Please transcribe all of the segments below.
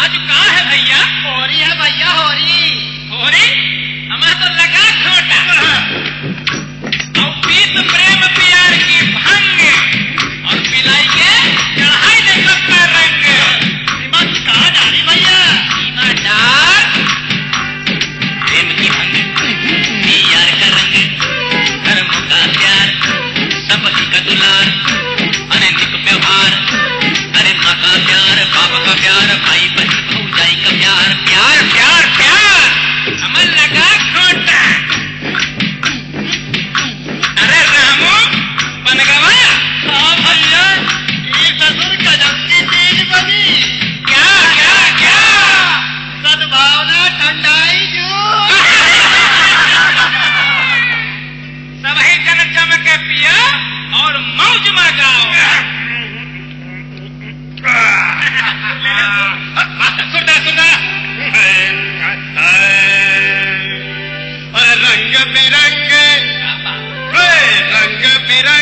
आज कहा है भैया? हो रही है भैया हो रही हो रही हमारा तो लगा छोटा और हाँ। के पिया और मौज मचाओ सुना सुना रंग बिरंग रंग बिरंग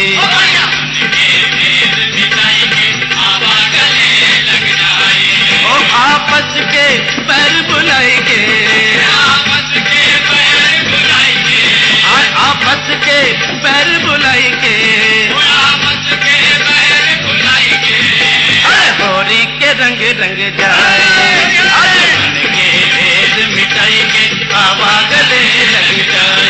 संग जाए। आज के भेद मिटाई के आवागले लग जाए।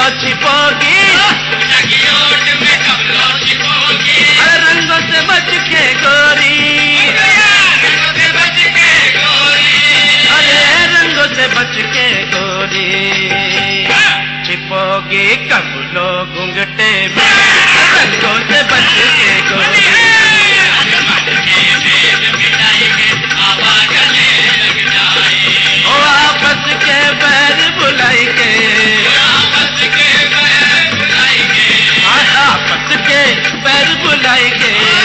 कमला छिपोगी अरे रंगों से बच के गोरी। अरे रंगों से बच के गोरी। छिपोगी कमलो घुंघटे में? like it.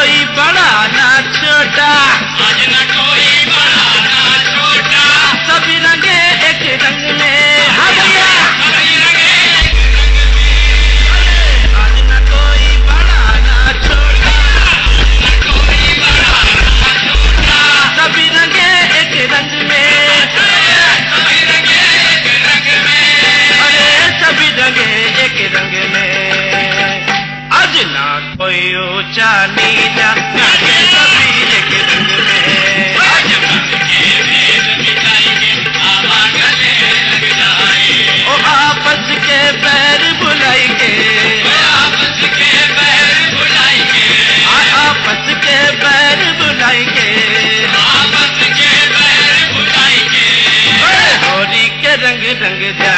कोई बड़ा ना छोटा आज ना कोई के पैर बुलाएँगे। आपस के पैर बुलाएँगे। आपस के पैर बुलाएँगे। आपस के पैर बुलाएँगे होली के रंग रंग जा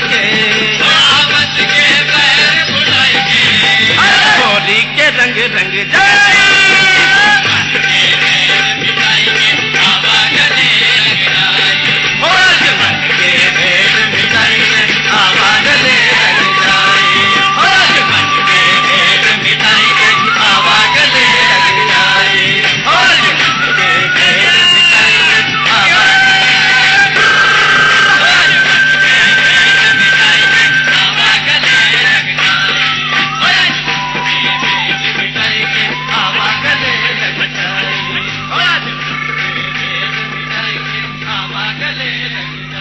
like.